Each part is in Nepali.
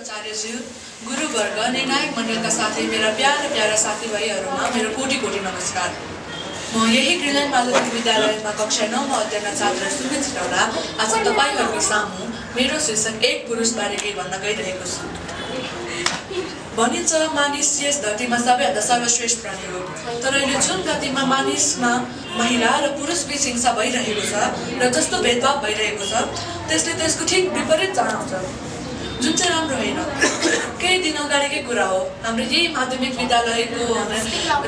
आचार्यज्यू गुरुवर्ग निर्णायक मण्डलका साथै मेरा प्यारा प्यारा साथीभाइहरूमा मेरो कोटि कोटि नमस्कार। म यही ग्रिल्यान्ड माध्यमिक विद्यालयमा कक्षा नौमा अध्ययन छात्र सुमित छिटौला आज तपाईँहरूको सामु मेरो शीर्षक एक पुरुषबारे केही भन्न गइरहेको छु। भनिन्छ मानिस यस धरतीमा सबैभन्दा सर्वश्रेष्ठ प्राणी हो। तर अहिले जुन गतिमा मानिसमा महिला र पुरुष बिच हिंसा भइरहेको छ र जस्तो भेदभाव भइरहेको छ त्यसले त्यसको ठिक विपरीत जनाउँछ जुन चाहिँ राम्रो होइन केही दिन अगाडिकै कुरा हो हाम्रो यही माध्यमिक विद्यालयको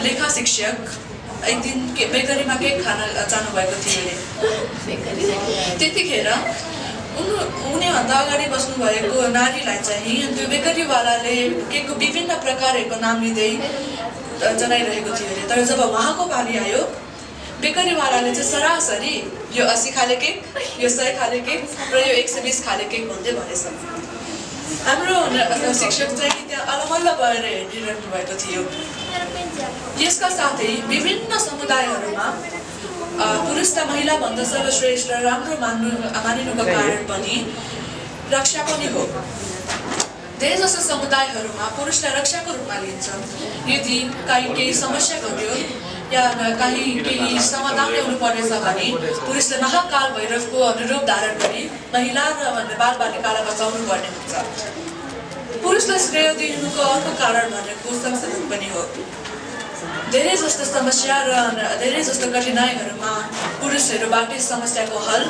लेखा शिक्षक एक दिन के बेकरीमा केक खान जानुभएको थियो अरे त्यतिखेर उनी उनीभन्दा अगाडि बस्नुभएको नारीलाई चाहिँ त्यो बेकरीवालाले केकको विभिन्न प्रकारहरूको नाम लिँदै जनाइरहेको थियो अरे तर जब उहाँको पालि आयो बेकरीवालाले चाहिँ सरासरी यो असी खाले केक यो सय खाले केक र यो एक सय बिस खाले केक भन्दै भनेछ। हाम्रो शिक्षक चाहिँ त्यहाँ अलमल्ल भएर हेरिरहनु भएको थियो। यसका साथै विभिन्न समुदायहरूमा पुरुष र महिलाभन्दा सर्वश्रेष्ठ र राम्रो मान्नु मानिनुको कारण पनि रक्षा पनि हो। धेरै जस्तो समुदायहरूमा पुरुषलाई रक्षाको रूपमा लिन्छ यदि काहीँ केही समस्या घट्यो। या काहीँ केही समाधान ल्याउनु पर्नेछ भने पुरुषले महाकाल भैरवको अनुरूप धारण गरी महिला र बाल बालिकालाई बचाउनु पर्ने हुन्छ। पुरुषलाई श्रेय दिनुको अर्को कारण भनेको संशोधन पनि हो। धेरै जस्तो समस्या र धेरै जस्तो कठिनाइहरूमा पुरुषहरूबाटै समस्याको हल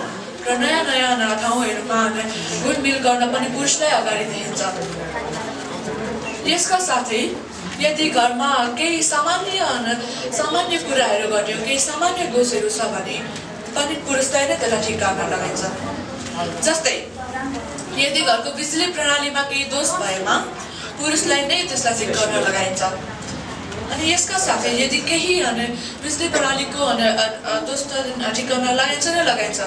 र नयाँ नयाँ ठाउँहरूमा गुडमिल गर्न पनि पुरुषलाई अगाडि देखिन्छ यसका साथै यदि घरमा केही सामान्य सामान्य कुराहरू घट्यो केही सामान्य दोषहरू छ भने पनि पुरुषलाई नै त्यसलाई ठिक गर्न लगाइन्छ। जस्तै यदि घरको बिजुली प्रणालीमा केही दोष भएमा पुरुषलाई नै त्यसलाई ठिक गर्न लगाइन्छ। अनि यसका साथै यदि केही अनि बिजुली प्रणालीको दोष ठिक गर्न लगाइन्छ नै लगाइन्छ।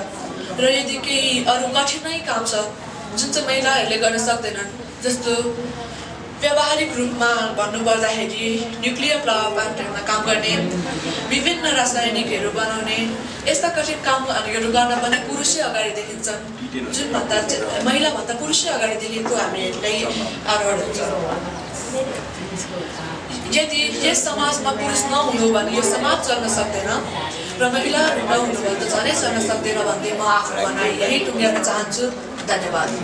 र यदि केही अरू कठिनै काम छ जुन चाहिँ महिलाहरूले गर्न सक्दैनन् जस्तो व्यावहारिक रूपमा भन्नुपर्दाखेरि न्युक्लियर प्लावर प्लान्टहरूमा काम गर्ने विभिन्न रासायनिकहरू बनाउने यस्ता कठिन कामहरू गर्न पनि पुरुषै अगाडि देखिन्छन्। जुन भन्दा महिलाभन्दा पुरुषै अगाडि देखेको हामीहरूलाई आरोहण हुन्छ। यदि यस समाजमा पुरुष नहुनु भने यो समाज चल्न सक्दैन र महिलाहरू नहुनु भने त झनै चल्न सक्दैन भन्दै म आफ्नो भनाइ यही टुङ्ग्याउन चाहन्छु। धन्यवाद।